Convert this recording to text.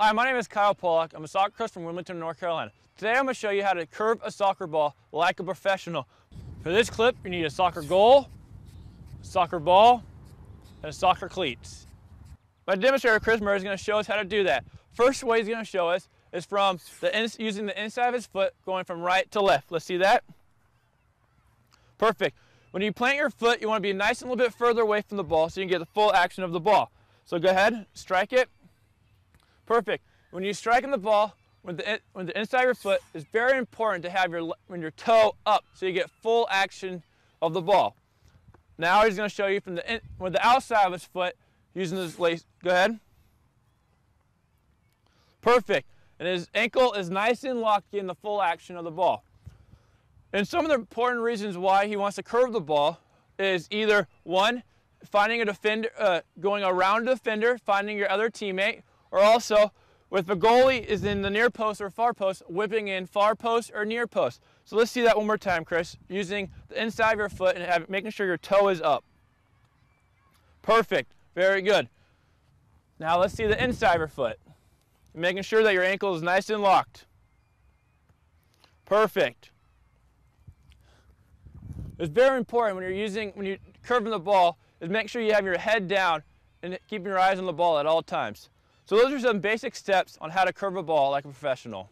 Hi, my name is Kyle Pollock. I'm a soccer coach from Wilmington, North Carolina. Today I'm going to show you how to curve a soccer ball like a professional. For this clip, you need a soccer goal, a soccer ball, and a soccer cleats. My demonstrator, Chris Murray, is going to show us how to do that. First way he's going to show us is from the using the inside of his foot going from right to left. Let's see that. Perfect. When you plant your foot, you want to be nice and a little bit further away from the ball so you can get the full action of the ball. So go ahead, strike it. Perfect. When you're striking the ball, when the, when the inside of your foot, it's very important to have your, when your toe up so you get full action of the ball. Now he's going to show you from the, in, with the outside of his foot using his lace. Go ahead. Perfect. And his ankle is nice and locked in the full action of the ball. And some of the important reasons why he wants to curve the ball is either one, finding a defender, uh, going around a defender, finding your other teammate, or also with the goalie is in the near post or far post, whipping in far post or near post. So let's see that one more time, Chris, using the inside of your foot and have, making sure your toe is up. Perfect, very good. Now let's see the inside of your foot, making sure that your ankle is nice and locked. Perfect. It's very important when you're using, when you're curving the ball, is make sure you have your head down and keeping your eyes on the ball at all times. So those are some basic steps on how to curve a ball like a professional.